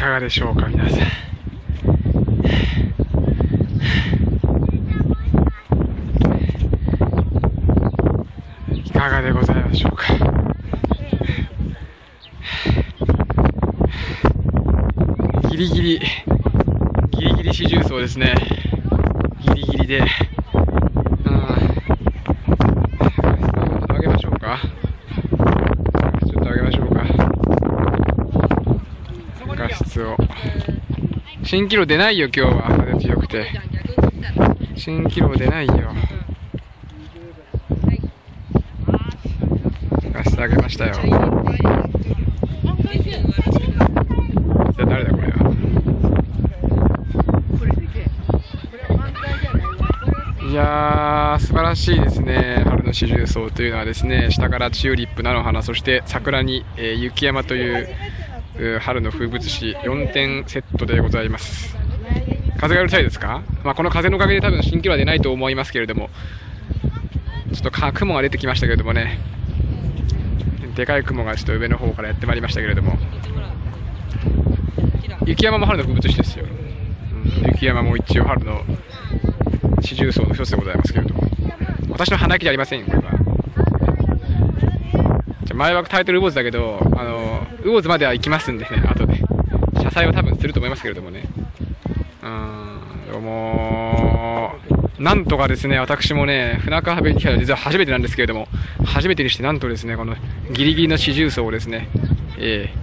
かがでしょうか皆さん。いかがでございましょうか。ギリギリギリギリ四重奏ですねギリギリでうん上げましょうかちょっと上げましょうか画質を新記録出ないよ今日は。風強くて。新記録出ないよ。画質上げましたよ。じゃあ誰だこれは？いやー素晴らしいですね。春の四重奏というのはですね下からチューリップ菜の花そして桜に、えー雪山という春の風物詩4点セットでございます。風がうるさいですか、まあ、この風のおかげで多分新記録は出ないと思いますけれども。ちょっと雲が出てきましたけれどもね。でかい雲がちょっと上の方からやってまいりましたけれども。雪山も春の風物詩ですよ、うん雪山も一応春の四重奏の一つでございますけれども。私の鼻息じゃありませんよこれは。じゃ前枠タイトルウォーズだけどあのウォーズまでは行きますんでね後で。謝罪は多分すると思いますけれどもね。うーんももうなんとかですね私もね船川辺に来たのは実は初めてなんですけれども初めてにしてなんとですねこのギリギリの四重奏をですねええ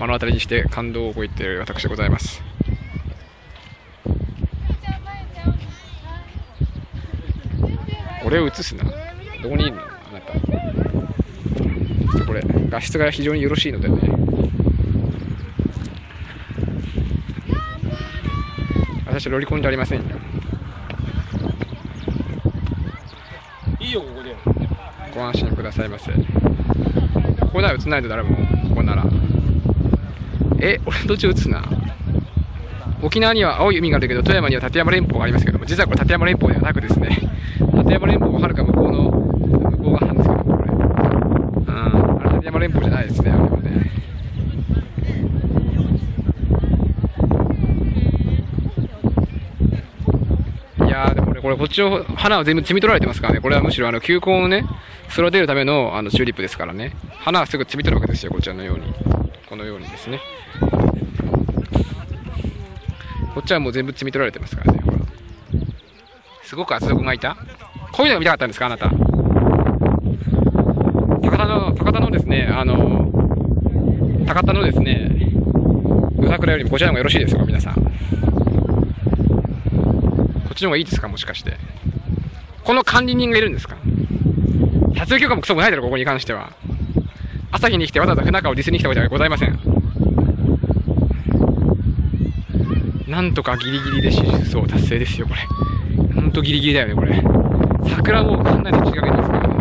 目の当たりにして感動を覚えている私でございます。俺を映すな。どこにいるの？あなた。ちょっとこれ画質が非常によろしいのでね。私ロリコンじゃありませんよ。いいよここで。ご安心くださいませ。ここなら映んないと誰もここなら。え俺どっち映すな？沖縄には青い海があるけど富山には立山連峰がありますけども実はこれ立山連峰ではなくですね。立山連峰ははるか向こうの向こう側なんですけどもこれ。うんあれ立山連峰じゃないですねあれはねいやーでもねこれこっちの花は全部摘み取られてますからね。これはむしろあの球根をね育てるためのあのチューリップですからね。花はすぐ摘み取るわけですよこちらのように。このようにですね。こっちはもう全部摘み取られてますからね。ほら。すごく厚底がいた。こういうのが見たかったんですかあなた。高田の高田のですねあの高田のですねう桜よりもこちらの方がよろしいですよ皆さん。ちの方がいいですか？もしかして。この管理人がいるんですか？撮影許可もクソもないだろここに関しては。朝日に来てわざわざ船川をディスに来たわけではございません。なんとかギリギリで手術を達成ですよこれ。ほんとギリギリだよねこれ。桜もかなり近くにですからね。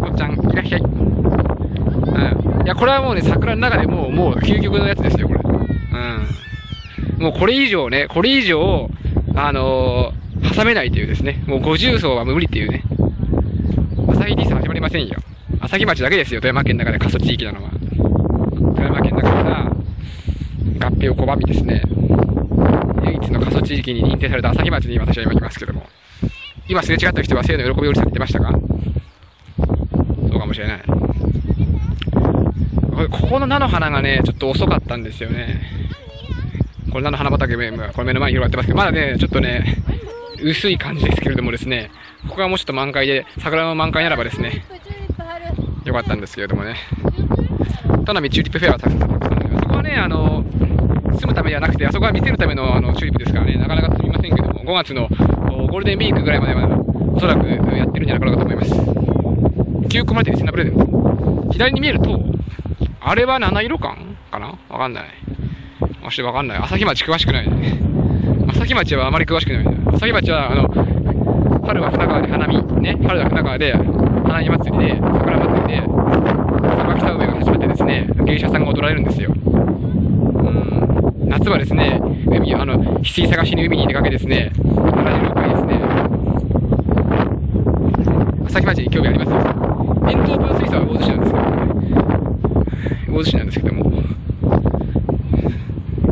こっちゃんいらっしゃいうん。いやこれはもうね桜の中でもうもう究極のやつですよこれ。うん。もうこれ以上ねこれ以上あの挟めないというですね。もう50層は無理っていうね。朝日 D さん始まりませんよ。朝日町だけですよ富山県の中で。過疎地域なのは。富山県の中でさ合併を拒みですね。唯一の過疎地域に認定された朝日町に私は今いますけども。今すれ違った人は生の喜びをりされてましたか？そうかもしれない。これここの菜の花がねちょっと遅かったんですよね。これ菜の花畑これ目の前に広がってますけどまだねちょっとね薄い感じですけれどもですねここがもうちょっと満開で桜の満開ならばですねよかったんですけれどもね。田辺チューリップフェアはたくさんあるそこはねあの住むためではなくてあそこは見せるためのあのチューリップですからねなかなか住みませんけども5月のゴールデンウィークぐらいまではおそらくやってるんじゃないかと思います。9個までリスナープレゼント左に見えるとあれは七色感かな？わかんない。わしわかんない。朝日町詳しくないね。朝日町はあまり詳しくない朝日町はあの春は船川で花見ね春は船川で花見祭りで桜祭りで椿田植えが始まってですね芸者さんが踊られるんですよ。うん。夏はですね海あの翡翠探しに海に出かけですね原宿会ですね朝日町に興味あります。塩糖分水素は魚津市なんですけどね。魚津市なんですけども。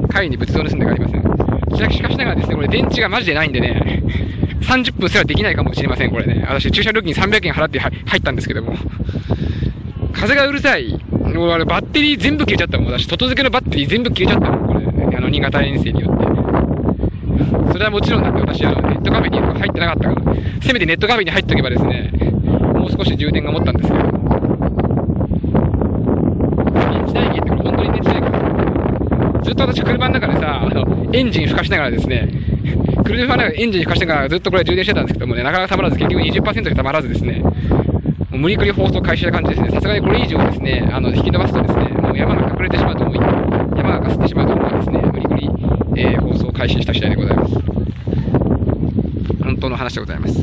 階に仏像の住んでがありません。しかしかしながらですね、これ電池がマジでないんでね、30分すらできないかもしれません、これね。私、駐車料金300円払って入ったんですけども。風がうるさい。もうあれ、バッテリー全部切れちゃったもん。私、外付けのバッテリー全部切れちゃったもん、これ。あの、新潟遠征によって。それはもちろんだって私、あの、ネットカフェに入ってなかったから。せめてネットカフェに入っとけばですね、もう少し充電が持ったんですけど。電池代金ってこれ本当に電池代金ずっと私車の中でさ、あの、エンジン吹かしながらですね、車の中でエンジン吹かしながらずっとこれ充電してたんですけどもね、なかなかたまらず、結局20%がたまらずですね、もう無理くり放送開始した感じですね。さすがにこれ以上ですね、あの、引き伸ばすとですね、もう山が隠れてしまうと思い、山がかすってしまうと思いですね、無理くり、えー、放送開始した次第でございます。本当の話でございます。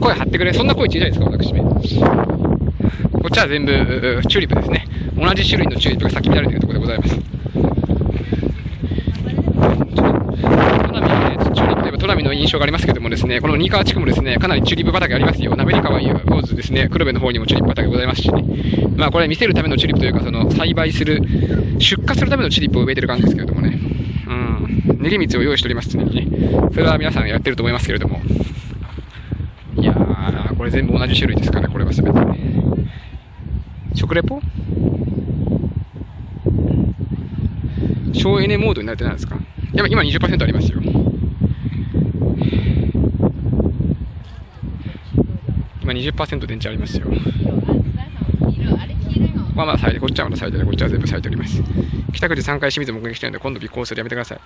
声張ってくれ。そんな声小さいですか、私め。こっちは全部、チューリップですね。同じ種類のチューリップが咲き乱れているところでございます。砺波はね、チューリップといえば砺波の印象がありますけどもですね、この新川地区もですね、かなりチューリップ畑ありますよ。滑川、魚津ですね、黒部の方にもチューリップ畑ございますし、ね、まあこれ見せるためのチューリップというか、その栽培する、出荷するためのチューリップを植えてる感じですけれどもね。うん。練り蜜を用意しております常にね。それは皆さんやってると思いますけれども。いやー、これ全部同じ種類ですかね、これは全て。食レポ？省エネモードになってないですか？いや、今20%ありますよ。今20%電池ありますよ。まあまだ咲いて、こっちはまだ咲いてない、こっちは全部咲いております。北口3回清水目撃してるので、今度尾行するやめてください。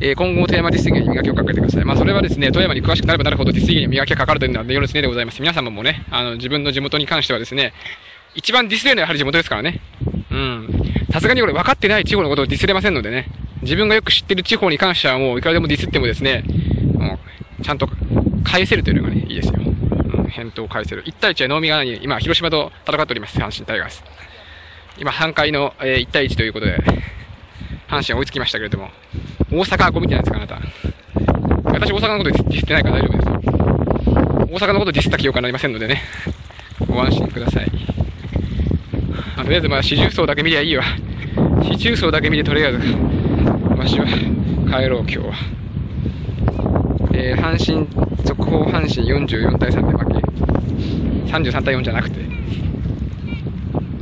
えー、今後富山ディスゲーに磨きをかけてください。まあそれはですね、富山に詳しくなればなるほどディスゲーに磨きがかかるというのはよろしねでございます。皆様もね、あの、自分の地元に関してはですね、一番ディスれるのはやはり地元ですからね。うん。さすがにこれ分かってない地方のことをディスれませんのでね。自分がよく知ってる地方に関してはもういくらでもディスってもですね、もう、ちゃんと返せるというのがね、いいですよ。返答を返せる。1対1は能見が何今、広島と戦っております。阪神タイガース。今、半壊の、えー、1対1ということで、阪神追いつきましたけれども、大阪はゴミじゃないですか、あなた。私、大阪のことディスってないから大丈夫です。大阪のことディスった記憶はなりませんのでね、ご安心ください。あとりあえずまあ四重奏だけ見りゃいいわ。四重奏だけ見てとりあえず、わしは帰ろう今日は。えー、阪神、続報阪神44対3で負け。33対4じゃなくて、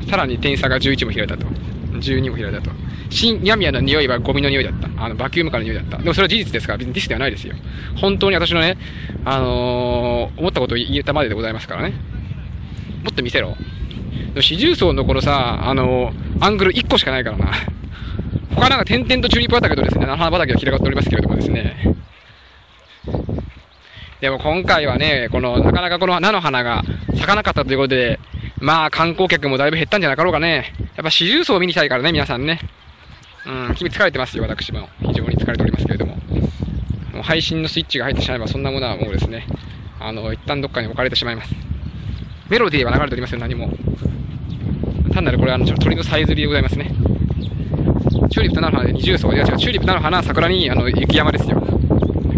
さらに点差が11も開いたと。12も開いたと。新ヤミヤの匂いはゴミの匂いだった。あの、バキュームからの匂いだった。でもそれは事実ですから、別にディスではないですよ。本当に私のね、あのー、思ったことを言えたまででございますからね。もっと見せろ。四重奏の頃さ、あのー、アングル1個しかないからな。他なんか点々とチューリップ畑とですね、菜花畑が広がっておりますけれどもですね。でも今回はね、この、なかなかこの菜の花が咲かなかったということで、まあ観光客もだいぶ減ったんじゃなかろうかね。やっぱ四重奏を見に来たいからね、皆さんね。うん、君疲れてますよ、私も。非常に疲れておりますけれども。もう配信のスイッチが入ってしまえば、そんなものはもうですね、あの、一旦どっかに置かれてしまいます。メロディーは流れておりません、何も。単なるこれはあの、鳥のさえずりでございますね。チューリップと菜の花で二重奏。いや違う、チューリップ菜の花、桜に、あの、雪山ですよ。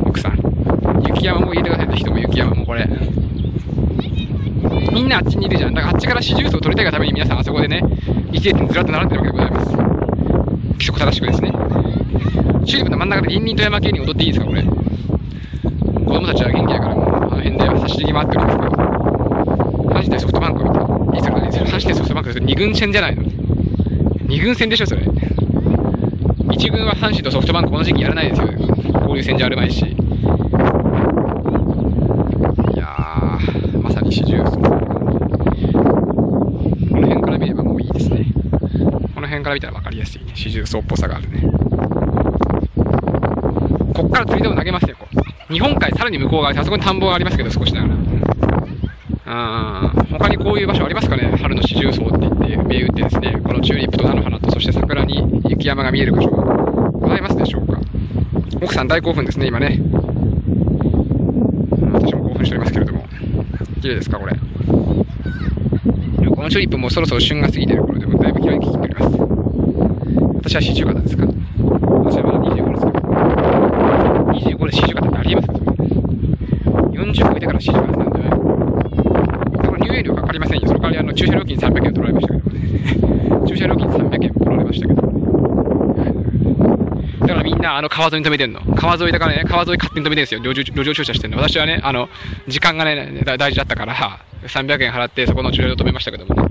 奥さん。雪山も入れてください、ぜひとも雪山もこれ。みんなあっちにいるじゃん。だからあっちから四重奏を取りたいがために皆さんあそこでね、一列にずらっと並んでるわけでございます。規則正しくですね。チューリップの真ん中で倫理富山系に踊っていいですか、これ。子供たちは元気だからもう、あの辺で走り回ってるんですけど。阪神対ソフトバンクを見て。いいそれ何それ阪神対ソフトバンク二軍戦じゃないの二軍戦でしょ、それ。一軍は阪神とソフトバンクこの時期やらないですよ。交流戦じゃあるまいし。いやー、まさに四重奏。この辺から見ればもういいですね。この辺から見たら分かりやすいね。四重奏っぽさがあるね。こっから釣りでも投げますよ、こう。日本海さらに向こう側、あそこに田んぼがありますけど、少しながら。あ他にこういう場所ありますかね春の四重奏って言って、銘打ってですね、このチューリップと菜の花と、そして桜に雪山が見える場所がございますでしょうか奥さん大興奮ですね、今ね。私も興奮しておりますけれども。綺麗ですか、これ。このチューリップもそろそろ旬が過ぎてる頃でもだいぶ開ききっております。私は四十肩ですか私はまだ25ですけど。25で四十肩ってありえますか ?40 超えてから四十肩なんで、ね、これ入園料かかりませんよ。その代わりあの駐車料金300円取られましたけど。駐車料金300円取られましたけど。だからみんなあの川沿いに止めてんの。川沿いだからね、川沿い勝手に止めてんですよ。路上路上駐車してんの。私はね、あの、時間がね、大事だったから、300円払ってそこの駐車場止めましたけどもね。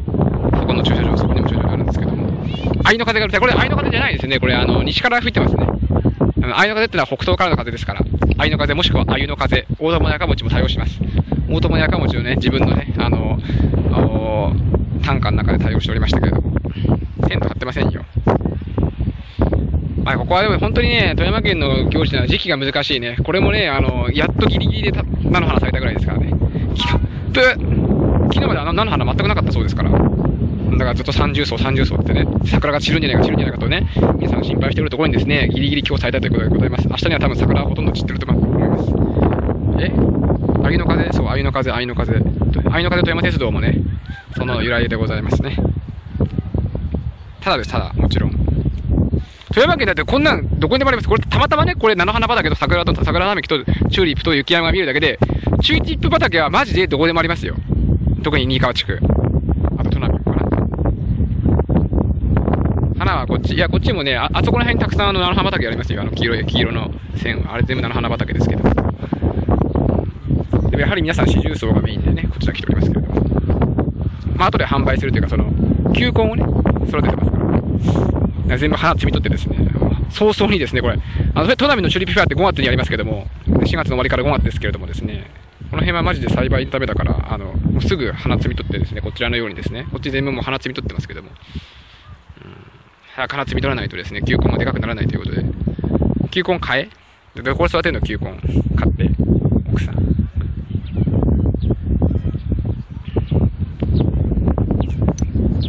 そこの駐車場、愛の風がうるさい。これ愛の風じゃないですね。これあの、西から吹いてますね。あの愛の風ってのは北東からの風ですから。愛の風もしくは鮎の風、大友やかもちも対応します。大友やかもちをね、自分のね、あの、短歌の中で対応しておりましたけれども。テント張ってませんよ。まあ、ここはでも本当にね、富山県の行事というのは時期が難しいね。これもね、あの、やっとギリギリで菜の花咲いたぐらいですからね。きかぶ昨日まであの菜の花全くなかったそうですから。だからずっと30層、30層ってね、桜が散るんじゃないか、散るんじゃないかとね、皆さん心配しているところにですね、ギリギリ今日咲いたということでございます。明日には多分桜はほとんど散ってると思います。え？鮎の風？そう、鮎の風、鮎の風。鮎の風富山鉄道もね、その由来でございますね。ただです、ただ、もちろん。富山県だってこんなんどこにでもあります。これたまたまね、これ菜の花畑と桜と桜並木とチューリップと雪山が見えるだけで、チューリップ畑はマジでどこでもありますよ。特に新川地区。あと都並かな。花はこっち。いや、こっちもね、あ、あそこら辺たくさんあの菜の花畑ありますよ。あの黄色い、黄色の線は。あれ全部菜の花畑ですけど。でもやはり皆さん四重奏がメインでね、こちら来ておりますけれども。まあ、後で販売するというか、その、球根をね、育ててますから。全部花摘み取ってですね、早々にですね、これ、あの、都並のチューリップフェアって5月にやりますけども、4月の終わりから5月ですけれどもですね、この辺はマジで栽培のためだから、あの、もうすぐ花摘み取ってですね、こちらのようにですね、こっち全部もう花摘み取ってますけども、早く花摘み取らないとですね、球根がでかくならないということで、球根買え？で、これ育てるの？球根買って、奥さん。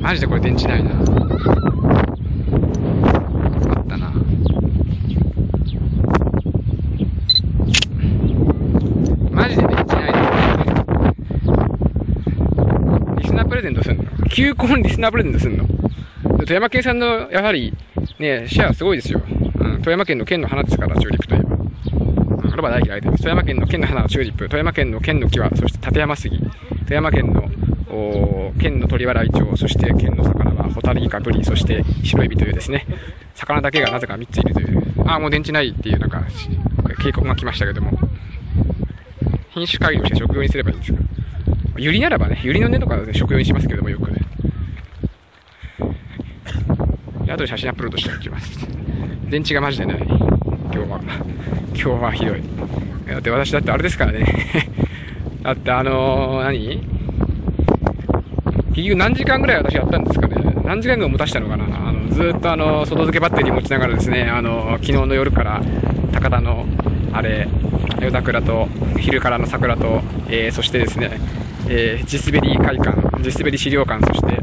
マジでこれ電池ないな。あったな。マジで電池ないな。リスナープレゼントすんの？球根リスナープレゼントすんの？富山県産の、やはり、ね、シェアすごいですよ。うん、富山県の県の花ですから、チューリップといえば。うん、これは大嫌いです。富山県の県の花はチューリップ、富山県の県の木は、そして立山杉、富山県のお県の鳥笑い町、そして県の魚はホタルイカ、ブリ、そして白エビというですね、魚だけがなぜか3ついるという、ああ、もう電池ないっていうなんか、警告が来ましたけども、品種改良して食用にすればいいんですか。ユリならばね、ユリの根とかで食用にしますけども、よくね。後で写真アップロードしておきます。電池がマジでない。今日は。今日はひどい。だって私だってあれですからね。だってあのー、何？結局何時間ぐらい私やったんですかね。何時間ぐらい持たしたのかな。あの、ずっとあの、外付けバッテリー持ちながらですね、あの、昨日の夜から高田の、あれ、夜桜と、昼からの桜と、えー、そしてですね、えー、ジスベリー会館、ジスベリー資料館、そして、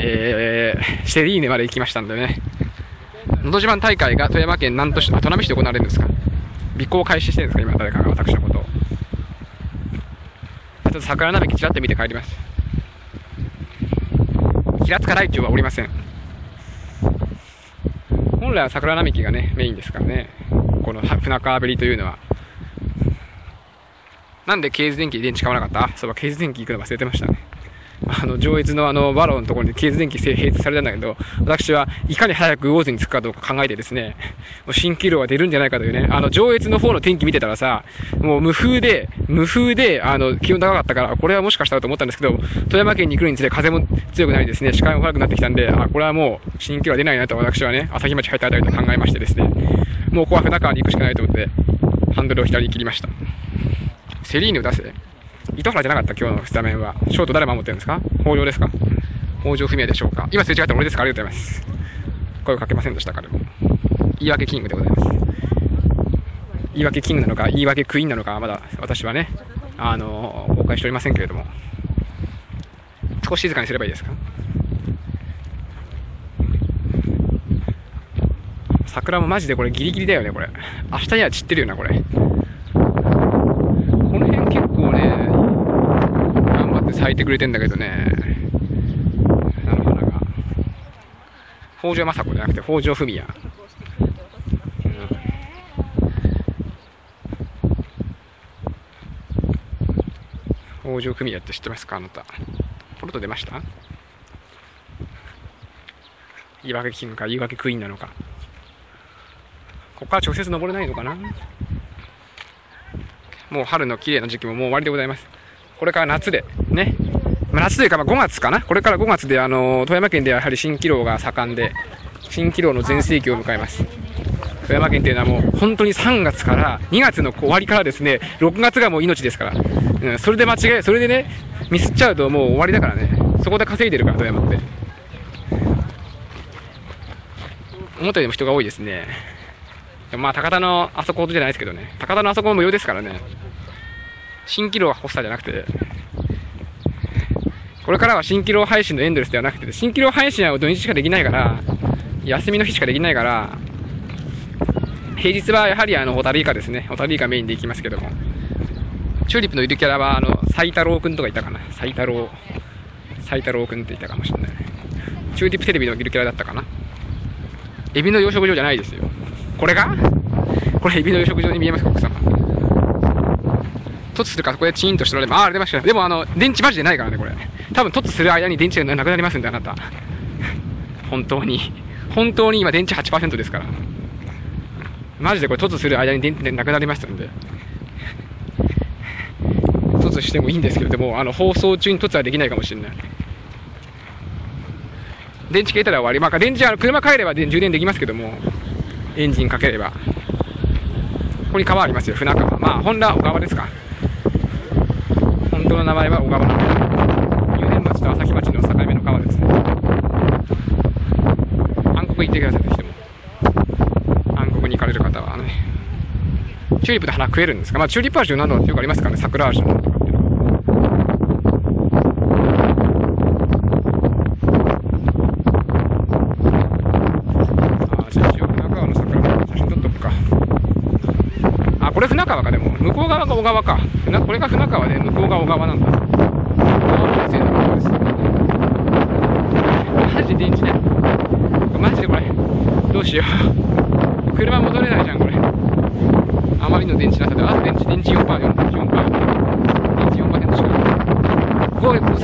えー、シェリーネまで行きましたんでね。のど自慢大会が富山県南砺市、あ、砺波市で行われるんですか？尾行開始してるんですか？今誰かが私のことを。ちょっと桜並木ちらって見て帰ります。平塚ライチョウはおりません。本来は桜並木がね、メインですからね。この舟川べりというのは。なんでケーズデンキ電池買わなかった？そういえばケーズデンキ行くの忘れてましたね。あの、上越のあの、バローのところにケーズデンキ併設されたんだけど、私はいかに早く魚津に着くかどうか考えてですね、もう蜃気楼が出るんじゃないかというね、あの、上越の方の天気見てたらさ、もう無風で、無風で、あの、気温高かったから、これはもしかしたらと思ったんですけど、富山県に来るにつれ風も強くなりですね、視界も悪くなってきたんで、あ、これはもう蜃気楼は出ないなと私はね、朝日町入ったあたりで考えましてですね、もうここは船川に行くしかないと思って、ハンドルを左に切りました。セリーヌを出せ。糸原じゃなかった今日のスタメンは。ショート誰守ってるんですか？北条ですか？北条文也でしょうか？今すれ違った俺ですかありがとうございます。声をかけませんでしたからも。言い訳キングでございます。言い訳キングなのか、言い訳クイーンなのか、まだ私はね、あの、公開しておりませんけれども。少し静かにすればいいですか？桜もマジでこれギリギリだよね、これ。明日には散ってるよな、これ。この辺結構ね、頑張って咲いてくれてんだけどね、菜の花が。北条政子じゃなくて北条文也。北条文也って知ってますか？あなた。ポロッと出ました？言い訳キングか？言い訳クイーンなのか？ここから直接登れないのかな？もう春の綺麗な時期ももう終わりでございます。これから夏で、ね。まあ夏というか、まあ5月かなこれから5月で、あの、富山県ではやはり蜃気楼が盛んで、蜃気楼の全盛期を迎えます。富山県っていうのはもう本当に3月から2月の終わりからですね、6月がもう命ですから。うん、それで間違え、それでね、ミスっちゃうともう終わりだからね。そこで稼いでるから、富山って。思ったよりも人が多いですね。まあ、高田のあそこじゃないですけどね。高田のあそこも無料ですからね。新キロが欲しさじゃなくて、これからは新キロ配信のエンドレスではなくて、新キロ配信は土日しかできないから、休みの日しかできないから、平日はやはりあの、ホタルイカですね。ホタルイカメインで行きますけども。チューリップのゆるキャラは、あの、斎太郎くんとかいたかな。斎太郎、斎太郎くんっていたかもしれない。チューリップテレビのゆるキャラだったかな。エビの養殖場じゃないですよ。これが？これエビの養殖場に見えますか、奥様。突するかここでチーンとしてられます。あ、出ました。でもあの、電池マジでないからね、これ。多分突する間に電池がなくなりますんで、あなた。本当に。本当に今電池8%ですから。マジでこれ突する間に電池なくなりましたんで。突してもいいんですけど、でも、あの、放送中に突はできないかもしれない。電池切れたら終わり。まあ、電池、あの、車帰れば充電できますけども、エンジンかければ。ここに川ありますよ、船川。まあ、ホンダ小川ですか。本当の名前は小川なんで。有年町と朝日町の境目の川ですね。暗黒行ってください、としても。暗黒に行かれる方はね。チューリップで花食えるんですか？まあ、チューリップ味などよくありますからね、桜味のは。あーじゃあ一応船川の桜の写真撮っとくか。あ、これ船川か、でも。向こう側が小川か。これが船川で、向こうが小川なんだ。ああ、先生のです。マジで電池ない。マジでこれ。どうしよう。車戻れないじゃん、これ。あまりの電池なさで。あ、電池、電池4%、4%、4%。電池4%しかない。ここ、3時、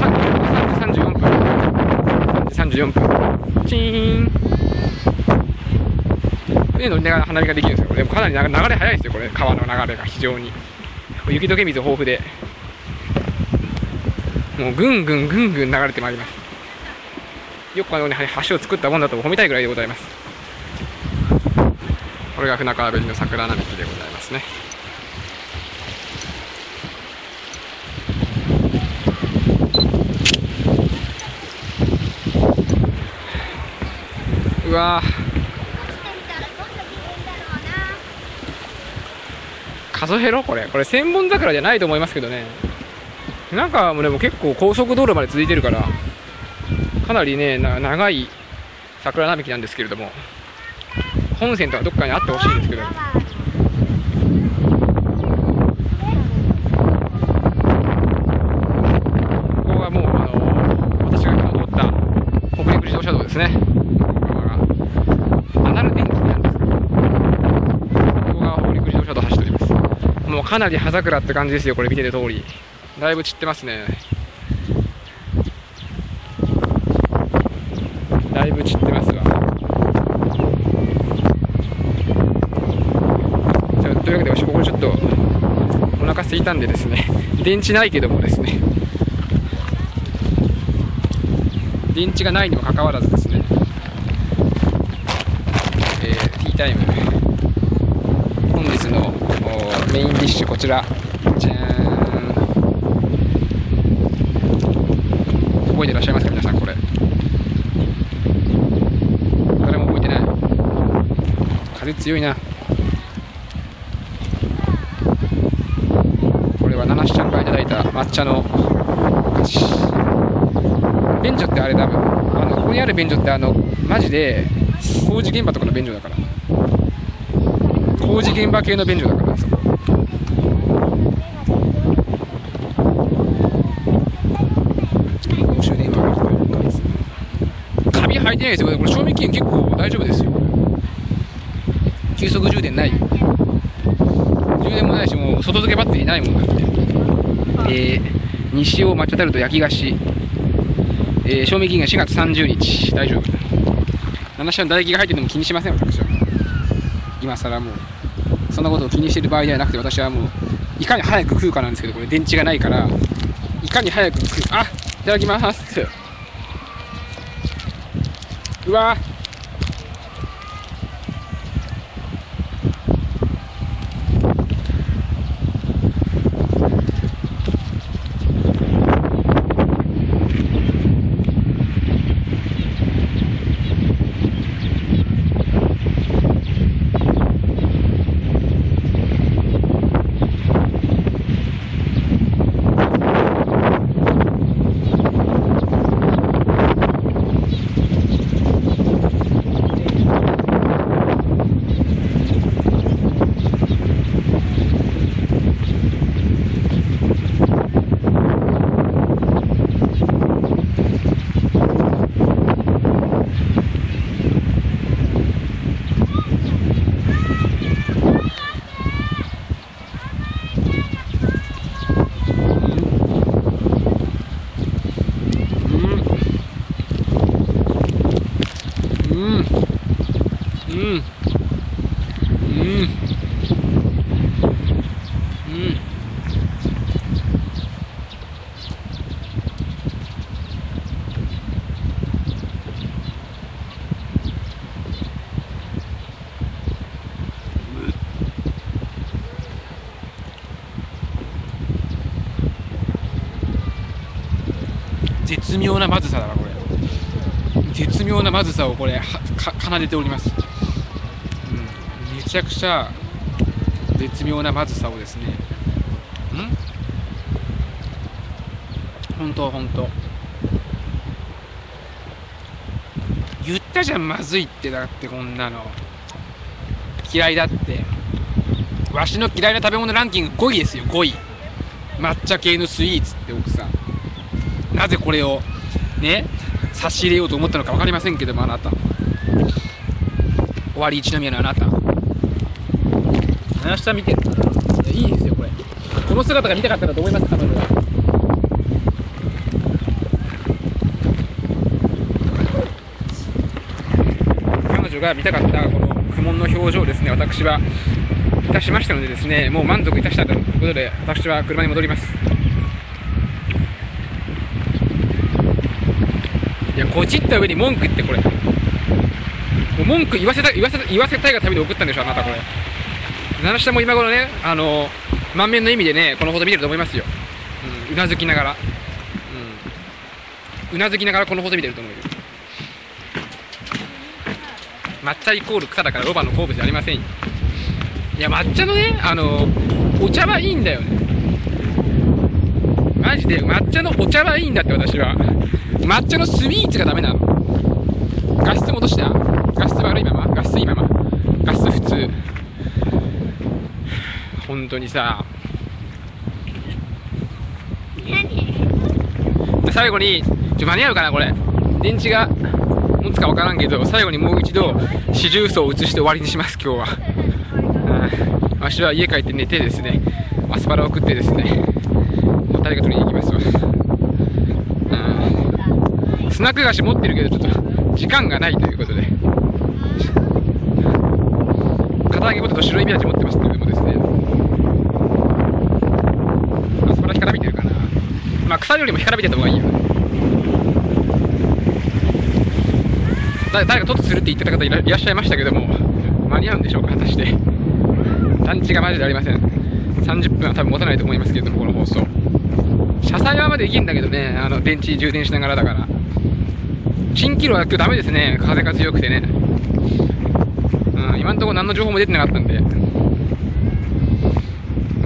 3時34分。3時34分。チーン。船乗りながら花火ができるんですよ。これでもかなり流流れ早いですよ、これ。川の流れが非常に。雪解け水豊富で。もうぐんぐんぐんぐん流れてまいります。よくこのように橋を作ったもんだと褒めたいぐらいでございます。これが船川べりの桜並木でございますね。うわー数えろ？これ。これ千本桜じゃないと思いますけどね。なんかもでも結構高速道路まで続いてるからかなりね長い桜並木なんですけれども本線とかどっかにあってほしいんですけどここはもうあの私が今通った北陸自動車道ですねここがアナル電気なんですけどここが北陸自動車道走っておりますもうかなり葉桜って感じですよこれ見てる通り。だいぶ散ってますね。だいぶ散ってますわ。じゃあというわけで私ここちょっとお腹空いたんでですね。電池ないけどもですね。電池がないにもかかわらずですね。えー、ティータイム。メインディッシュこちら。じゃーん。覚えてらっしゃいますか皆さんこれ。誰も覚えてない。風強いな。これは七七ちゃんからいただいた抹茶の便所ってあれ多分あのここにある便所ってあのマジで工事現場とかの便所だから。工事現場系の便所だからそこ公衆電話が聞こえるんですカビ生えてないですよこれ賞味期限結構大丈夫ですよ。急速充電ない。充電もないしもう外付けバッテリーないもんだって。えー、西尾抹茶タルト焼き菓子。えー、賞味期限4月30日。大丈夫。七社の唾液が入ってても気にしません私は。今更もう。そんなことを気にしてる場合ではなくて私はもういかに早く食うかなんですけどこれ電池がないからいかに早く食う。あいただきます。うわうんうんうんうん絶妙なまずさだなこれ。絶妙なまずさをこれは奏でております、うん、めちゃくちゃ絶妙なまずさをですね。ん？本当本当。言ったじゃんまずいってだってこんなの。嫌いだって。わしの嫌いな食べ物ランキング5位ですよ5位。抹茶系のスイーツって奥さん。なぜこれをね差し入れようと思ったのか分かりませんけどもあなた。終わり一宮のあなた。話した見てるいいですよこれ。この姿が見たかったらと思います彼女は。彼女が見たかったこの苦悶の表情ですね私はいたしましたのでですねもう満足いたしたということで私は車に戻ります。いやこじった上に文句言ってこれ。もう文句言わせた言わせた言わせたいがために送ったんでしょあなたこれ。七下も今頃ねあの満面の意味でねこの放送見てると思いますよ、うん、うなずきながら、うん、うなずきながらこの放送見てると思うよ。抹茶イコール草だからロバの好物じゃありませんよ。いや抹茶のねあのお茶はいいんだよね。マジで抹茶のお茶はいいんだって私は。抹茶のスイーツがダメな。の画質戻した。画質悪いまま。画質いいまま。画質普通。本当にさ。最後にちょ間に合うかなこれ。電池が持つか分からんけど最後にもう一度四重奏を映して終わりにします今日は。うんわしは家帰って寝てですねアスパラを食ってですねもう誰か取りに行きますわ。スナック菓子持ってるけどちょっと時間がないということで。片揚げポテト白いビアジ持ってますけどもですね。アスパラ干からびてるかな。まあ腐るよりも干からびてた方がいいよ。誰かトトするって言ってた方いらいらっしゃいましたけども間に合うんでしょうか果たして。団地がマジでありません。30分は多分持たないと思いますけどもこの放送。車載はまでいけんだけどね。あの電池充電しながらだから。蜃気楼は今日ダメですね。風が強くてね。うん今のとこ何の情報も出てなかったんで。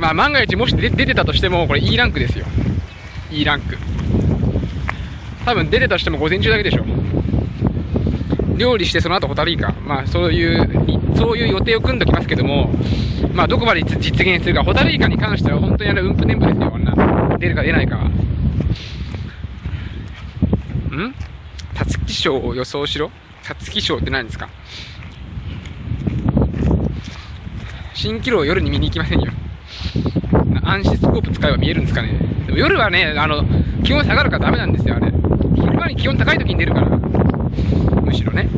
まあ万が一もし出出てたとしてもこれ E ランクですよ。E ランク。多分出てたとしても午前中だけでしょ。料理してその後ホタルイカ、まあそういう、そういう予定を組んでおきますけども、まあどこまで実現するか、ホタルイカに関しては本当にあれ、うんぷねんぷですよ、こんな。出るか出ないかは。んたつき賞を予想しろ？たつき賞って何ですか？蜃気楼を夜に見に行きませんよ。暗視スコープ使えば見えるんですかね？でも夜はね、あの、気温下がるからダメなんですよ、あれ。昼間に気温高い時に出るから。むしろね。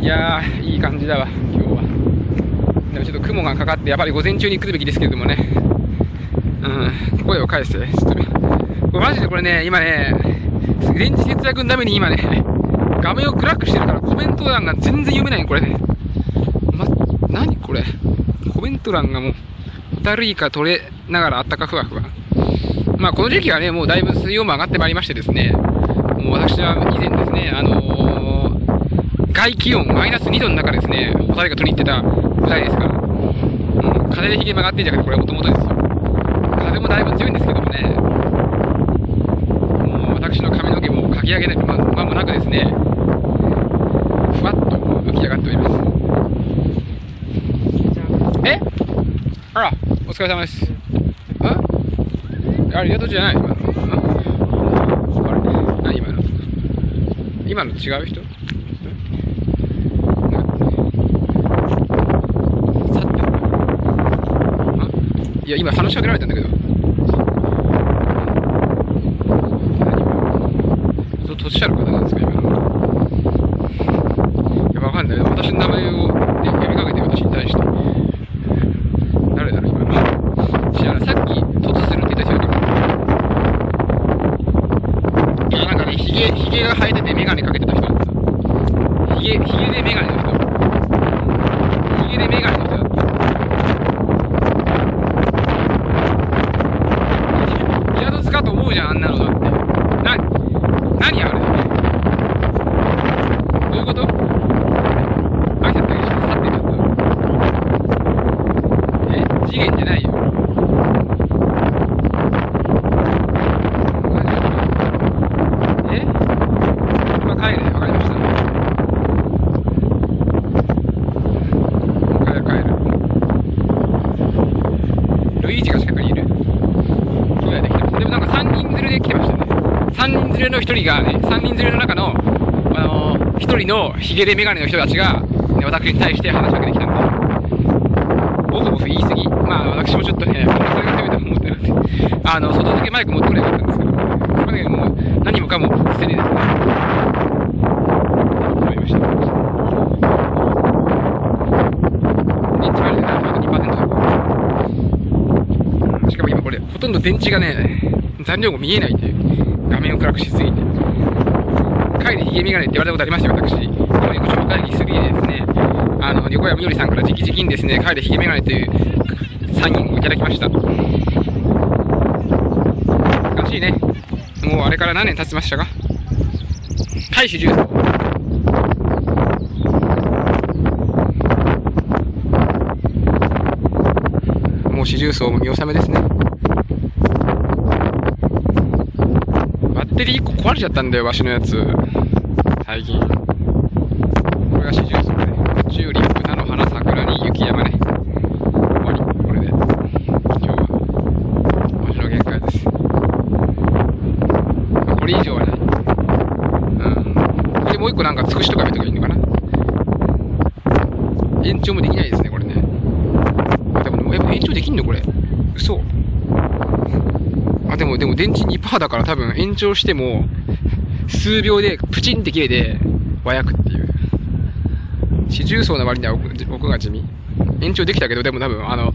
いやー、いい感じだわ、今日は。でもちょっと雲がかかって、やっぱり午前中に来るべきですけれどもね。うん、声を返して、ちょっと。マジでこれね、今ね、電池節約のために今ね、画面を暗くしてるからコメント欄が全然読めないこれね。ま、何これ？コメント欄がもう、だるいか取れながらあったかふわふわ。まあこの時期はね、もうだいぶ水温も上がってまいりましてですね、もう私は以前ですね、あのー、外気温マイナス2度の中ですね、ホタルが取りに行ってたぐらいですから、うん、風で髭曲がってんじゃなくて、これもともとですよ。風もだいぶ強いんですけどもね、私の髪の毛もかき上げないままもなくですね、ふわっと浮き上がっております。え？あら、お疲れ様です。んあれ、宿じゃない。今の。あれ？何今の？今の違う人？さあ？いや、今話しかけられたんだけど。何と、としゃる方なんですか、今の。いや、わかんない。私の名前を、ね、呼びかけて私に対して。誰だろう、今の。知らない。さっき、突するって言った人いるいや、なんかね、ひげ、ひげが生えててメガネかけてた人なんですよ。ひげ、ひげでメガネの人。ヒゲでメガネの人だった。宿使と思うじゃん、あんなのだって。な、何あれどういうこと挨拶だけして去っていくえ次元じゃないよ。マジえ今帰るね、わかりました。帰る帰る。ルイージが近くにいる。着替えてきてます。でもなんか3人連れで来てましたね。3人連れの1人がね、3人連れの中の、あのー、1人のヒゲでメガネの人たちが、ね、私に対して話しかけてきたんで。ボフボフ言い過ぎ。まあ私もちょっとね、これが強いと思ってなくて、あの、外付けマイク持ってくればよかったんですけど、それでもう何もかも捨ててですね。わりました。しかも今これ、ほとんど電池がね、残量も見えないという、画面を暗くしすぎて。帰りヒゲメガネって言われたことありましたよ、私。このご紹介にすぎてですね、あの、横山みどりさんから直々にですね、帰りヒゲメガネというサインをいただきました。懐かしいね。もうあれから何年経ちましたか？大使重曹。もう四重奏も見納めですね。バッテリー1個壊れちゃったんだよ、わしのやつ。最近。これが四重奏で。チューリップ、菜の花、桜に雪山ね。終わり。これで。今日は、わしの限界です。これ以上はない。うん。これもう一個なんかつくしとか見とかいいのかな延長もできないですね、これね。あ、でも、でもやっぱ延長できんのこれ。嘘。あ、でも、でも電池2%だから多分延長しても、数秒でプチンって切れて、和訳っていう。四重奏の割には奥奥が地味。延長できたけど、でも多分あの、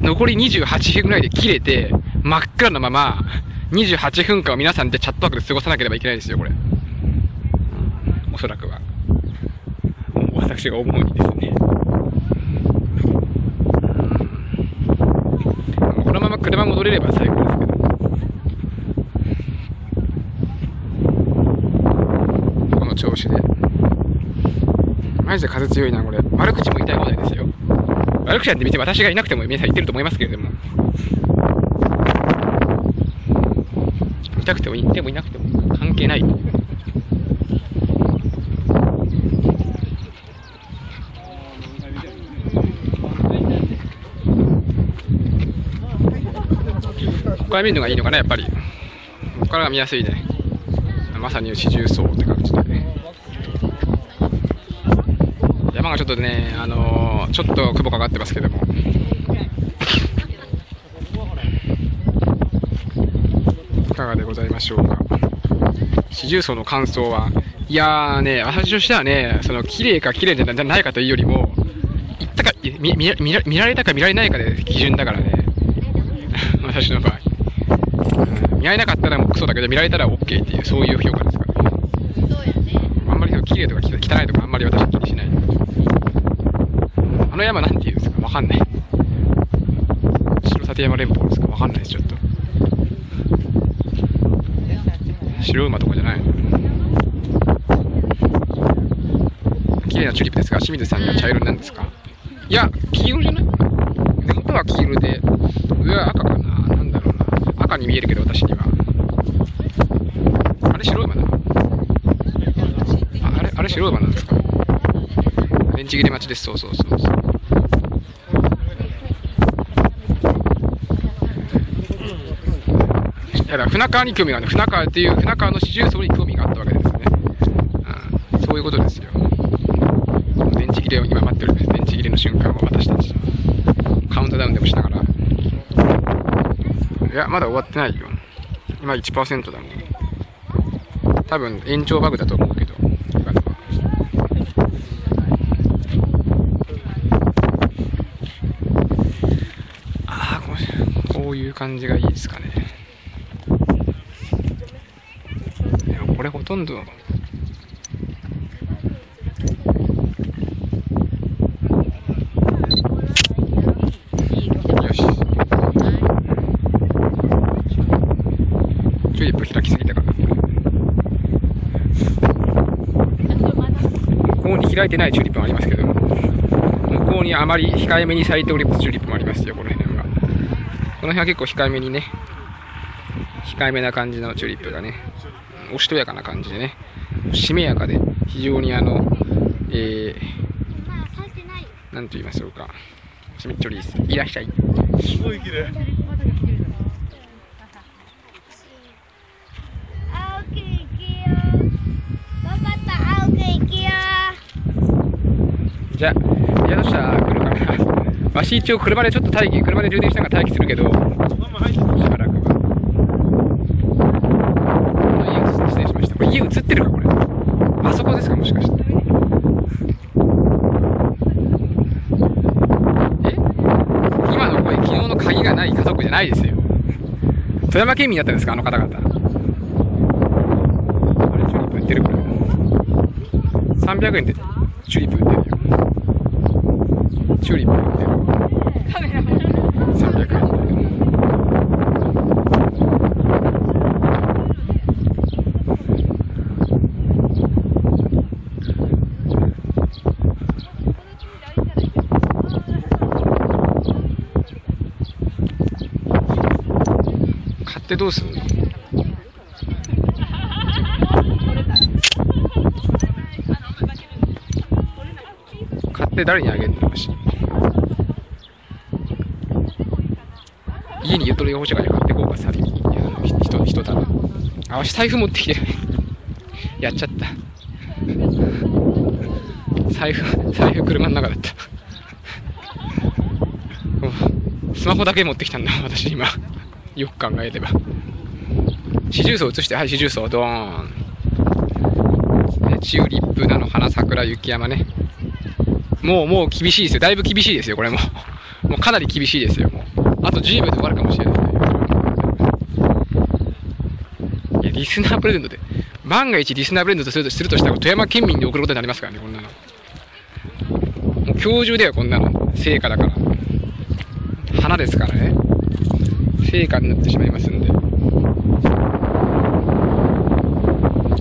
残り28分ぐらいで切れて、真っ暗なまま、28分間を皆さんでチャットワークで過ごさなければいけないですよ、これ。おそらくは。私が思うにですね。このまま車戻れれば最高ですけど。この調子で。マジで風強いな、これ。悪口も言いたい放題ですよ。悪口なんて別に私がいなくても皆さん言ってると思いますけれども。いたくてもいてもいなくても関係ない。ここから見るのがいいのかな、やっぱり。ここからが見やすいね。まさに四重奏って感じで。山がちょっとね、あのーちょっと雲かかってますけども。いかがでございましょうか。四重奏の感想は、いやーね、私としてはね、その、綺麗か綺麗じゃないかというよりも、行ったか、見、見、見られたか見られないかで基準だからね。私の場合。うん見られなかったらもうクソだけど、見られたら OK っていう、そういう評価ですからね。あんまり綺麗とか汚いとかあんまり私は。あの山なんて言うんですか？わかんない。白立山連峰ですか？わかんないです、ちょっと。白馬とかじゃない綺麗なチューリップですが、清水さんには茶色なんですか？いや、黄色じゃない根元は黄色で、上は赤かななんだろうな。赤に見えるけど、私には。あれ白馬なの？ああれ、あれ白馬なんですか？電池切れ待ちです。そうそうそうそう。いやだから船川に興味がある。船川っていう、船川の四重奏に興味があったわけですね。うん、そういうことですよ。電池切れを今待っております。電池切れの瞬間を私たち。カウントダウンでもしながら。いや、まだ終わってないよ。今1%だもん。多分延長バグだと思うけど。ああ、こうこういう感じがいいですかね。いとんど。よし。チューリップ開きすぎたかな。向こうに開いてないチューリップもありますけど、向こうにあまり控えめに咲いておりますチューリップもありますよ、この辺は。この辺は結構控えめにね、控えめな感じのチューリップがね、おしとやかな感じでね、しめやかで、非常にあの、えー、なんと言いましょうか。しめっちょりです。いらっしゃい。すごい綺麗。じゃあ、矢野下来るかな。わし一応車でちょっと待機、車で充電しながら待機するけど、しママ入ってばらくは。家失礼しました。これ家映ってるかこれ。あそこですかもしかして。え今の声、昨日の鍵がない家族じゃないですよ。富山県民だったんですか？あの方々。あれ、チューリップ売ってるこれ。300円でチューリップ売ってるよ。チューリップ売ってる。300円。買ってどうすんの？買って誰にあげるの？し家にゆとりが欲しいから買ってこうか先にいやあのひ人人だなあわし財布持ってきてない やっちゃった。財布財布車の中だった。スマホだけ持ってきたんだ私今。よく考えれば。四重奏移してはい四重奏。ドーン。チューリップなの花桜雪山ね。もうもう厳しいですよ。だいぶ厳しいですよこれも。もうかなり厳しいですよもう。あと10秒で終わるかもしれないいやリスナープレゼントで万が一リスナープレゼントするとするとしたら富山県民に送ることになりますからねこんなの。もう今日中ではこんなの。成果だから。花ですからね。成果になってしまいますんで。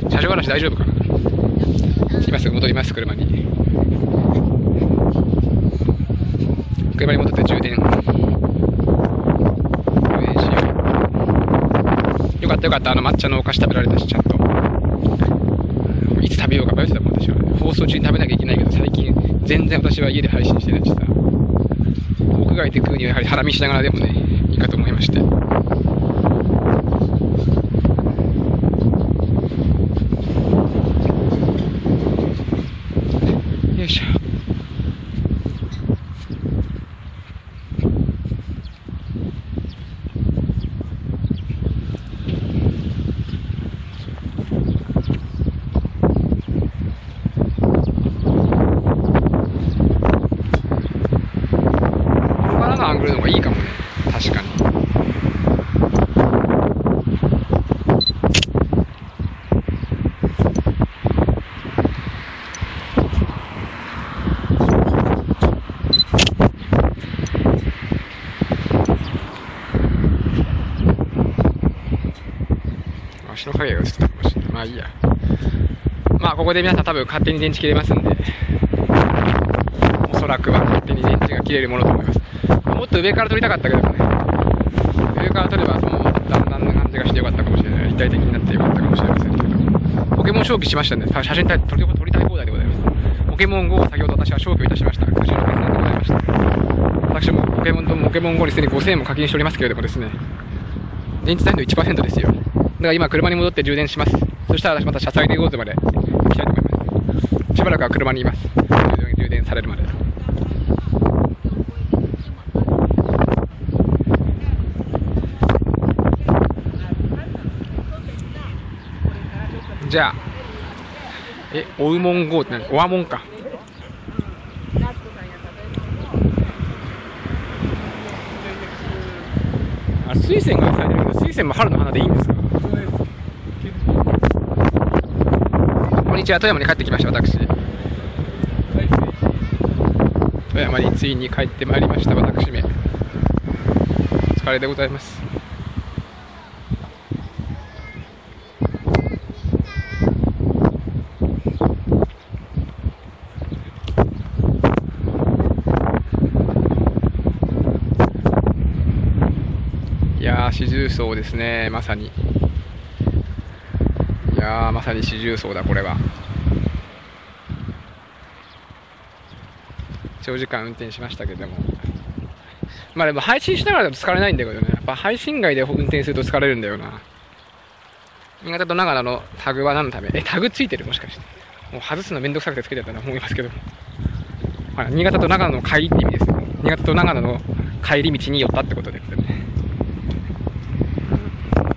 車上話大丈夫か？な今すぐ戻ります車に。車に戻って充電。充電しようよかったよかった。あの抹茶のお菓子食べられたしちゃんと。いつ食べようか迷ってたもん私は。放送中に食べなきゃいけないけど最近全然私は家で配信してないしさ。屋外で食うにはやはりハラミしながらでもねいいかと思いましてよいしょ足の影が映ったかもしれない。まあいいや。まあここで皆さん多分勝手に電池切れますんで、おそらくは勝手に電池が切れるものと思います。もっと上から撮りたかったけどもね、上から撮ればその、だんだんな感じがしてよかったかもしれない。立体的になってよかったかもしれませんけど、ポケモン消去しましたんで、写真撮り撮りたい放題でございます。ポケモン GO を先ほど私は消去いたしました。苦渋の決断でございました。私もポケモンとポケモン GO にすでに5000円も課金しておりますけれどもですね、電池残量1%ですよ。だから今車に戻って充電します。そしたら私また車載でゴーズまで行きたいと思います。しばらくは車にいます。充電されるまで。じゃあ、え、オウモン GO って何？オワモンか。あ、水仙が咲いてるけど、水仙も春の花でいいんですかこんにちは、富山に帰ってきました、私。富山についに帰ってまいりました、私め。お疲れでございます。いやー、四重奏ですね、まさに。まさに四重奏だ、これは。長時間運転しましたけども。まあでも配信しながらだと疲れないんだけどね。やっぱ配信外で運転すると疲れるんだよな。新潟と長野のタグは何のため？え、タグついてる？もしかして。もう外すのめんどくさくてつけてたと思いますけど。ほら、新潟と長野の帰りって意味です。新潟と長野の帰り道に寄ったってことで、これね。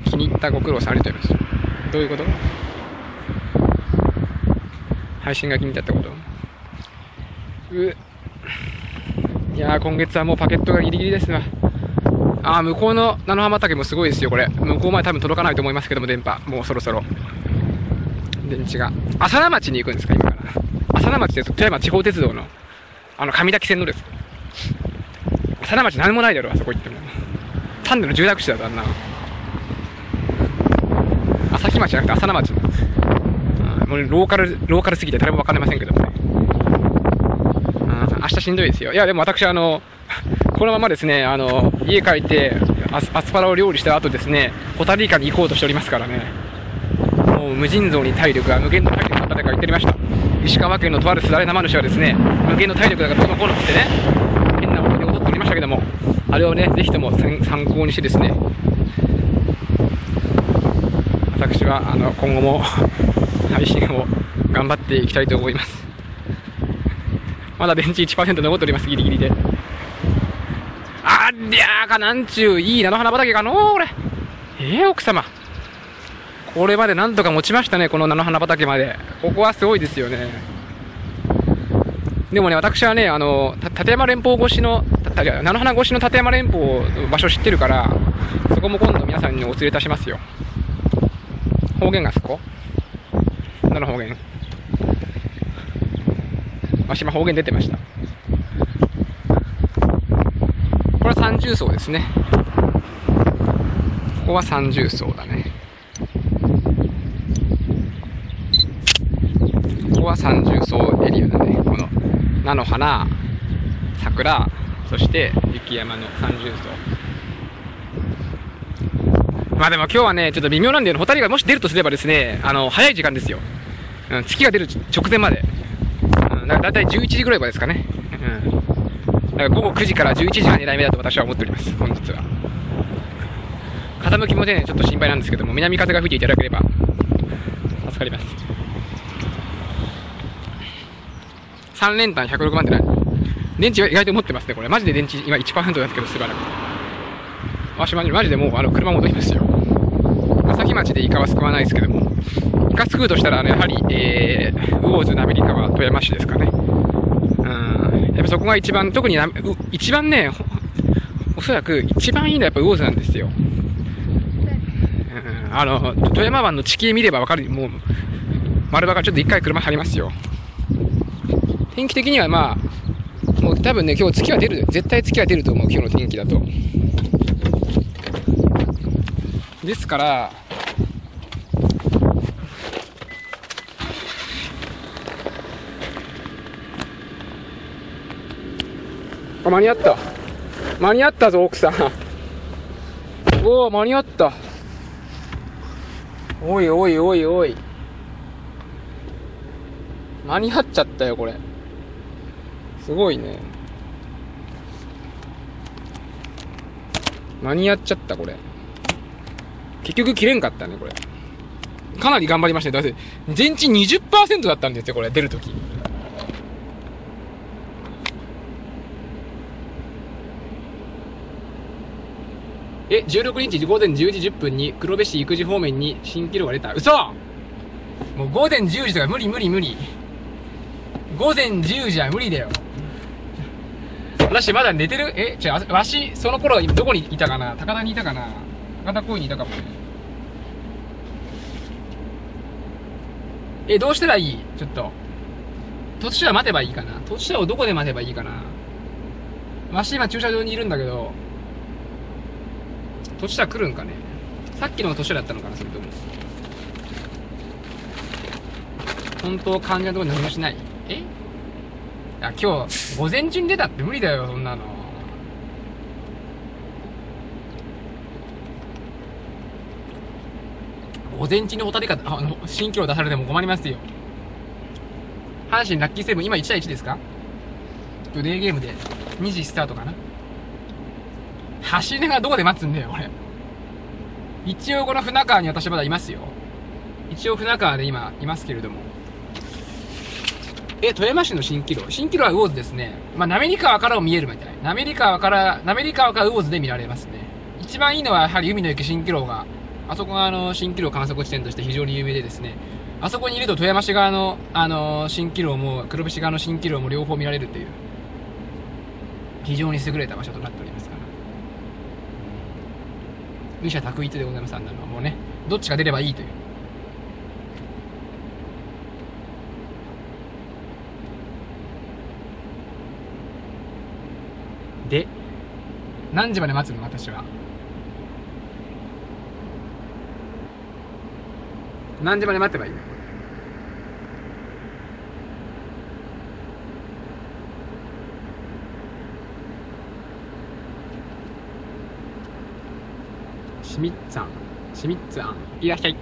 気に入ったご苦労さんありがとうございます。どういうこと？配信が気に入ったってこと？ういやー、今月はもうパケットがギリギリですわ。あー、向こうの菜の浜畑もすごいですよ、これ。向こうまで多分届かないと思いますけども、電波。もうそろそろ。電池が。浅名町に行くんですか、今から。浅名町って富山地方鉄道の、あの、上滝線のです。浅名町何もないだろう、あそこ行っても。単なる住宅地だぞ、あんな。朝日町じゃなくて浅名町。もうローカル、ローカルすぎて誰もわかりませんけどもね。うん明日しんどいですよ。いや、でも私、あの、このままですね、あの、家帰ってアス、アスパラを料理した後ですね、ホタルイカに行こうとしておりますからね。もう無尽蔵に体力が無限の体力だったとか言っておりました。石川県のとあるすだれ生主はですね、無限の体力だからどうのこうのってね、変なことで踊っておりましたけども、あれをね、ぜひとも参参考にしてですね、私はあの今後も配信を頑張っていきたいと思います。まだ電池1%残っております、ギリギリで。ありゃーかなんちゅう、いい菜の花畑かのー、これ。えー、奥様。これまでなんとか持ちましたね、この菜の花畑まで。ここはすごいですよね。でもね、私はね、あの、立山連邦越しの、菜の花越しの立山連邦の場所知ってるから、そこも今度皆さんにお連れいたしますよ。方言がそこ？何の方言わし今方言出てました。これは三重奏ですね。ここは三重奏だね。ここは三重奏エリアだね。この菜の花、桜、そして雪山の三重奏。まあでも今日はね、ちょっと微妙なんだよね。ホタルがもし出るとすればですね、あの、早い時間ですよ。うん、月が出る直前まで。うん、だだいたい11時ぐらいまでですかね。うん。だから午後9時から11時が狙い目だと私は思っております。本日は。傾きもね、ちょっと心配なんですけども、南風が吹いていただければ、助かります。3連単106万って何？電池は意外と持ってますね、これ。マジで電池今1%なんですけど、しばらく。わしマジマジでもうあの車戻りますよ。町でイカは救わないですけども、イカ救うとしたら、ね、やはり、えー、ウォーズのアメリカは富山市ですかね。うん。やっぱそこが一番、特に一番ね、おそらく一番いいのはやっぱウォーズなんですよ。うん。あの、富山湾の地形見ればわかる、もう、丸場がちょっと一回車入りますよ。天気的にはまあ、もう多分ね、今日月は出る、絶対月は出ると思う、今日の天気だと。ですから、あ、間に合った。間に合ったぞ、奥さん。おお、間に合った。おいおいおいおい。間に合っちゃったよ、これ。すごいね。間に合っちゃった、これ。結局切れんかったね、これ。かなり頑張りましたね。だって、全値20%だったんですよ、これ、出るとき。え、16日午前10時10分に黒部市育児方面に新記録が出た。嘘もう午前10時とか無理無理無理。午前10時は無理だよ。私まだ寝てる？え、違う、わし、その頃どこにいたかな？高田にいたかな？高田公園にいたかもね。え、どうしたらいい？ちょっと。途中は待てばいいかな途中をどこで待てばいいかなわし今駐車場にいるんだけど、途中来るんかねさっきのが途中だったのかなそれとも。本当患者のところに何もしないえ？いや、今日、午前中に出たって無理だよ、そんなの。午前中にホタルイカ、あの、新記録出されても困りますよ。阪神ラッキーセブン、今1対1ですか？今日デーゲームで2時スタートかな？橋根がどこで待つんだよ、これ。一応この船川に私まだいますよ。一応船川で今いますけれども。え、富山市の新キロ新キロは魚津ですね。まあ、滑川からも見えるみたい。滑川から、滑川から魚津で見られますね。一番いいのはやはり海の駅新キロが、あそこがあの、新キロ観測地点として非常に有名でですね、あそこにいると富山市側の、あの、新キロも、黒部市側の新キロも両方見られるという、非常に優れた場所となっております。二者択一でございます、あんなのはもうね、どっちが出ればいいという。で、何時まで待つの私は？何時まで待てばいいの？シミッツァン、シミッツァン、いらっしゃい。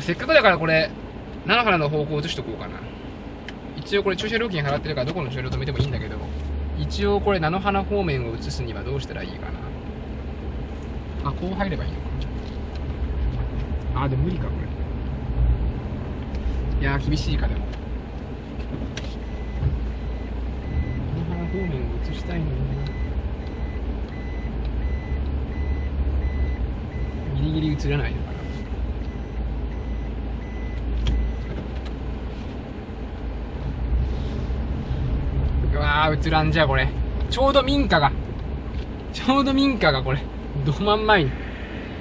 せっかくだからこれ、菜の花の方向を移しとこうかな。一応これ駐車料金払ってるからどこの駐車場止めてもいいんだけど、一応これ菜の花方面を移すにはどうしたらいいかな。あ、こう入ればいいのかな。あ、でも無理か、これ。いや、厳しいか、でも。菜の花方面を移したいのにな。ギリギリ映らないのかな。うわー、映らんじゃ、これ。ちょうど民家が。ちょうど民家がこれ。ど真ん前に。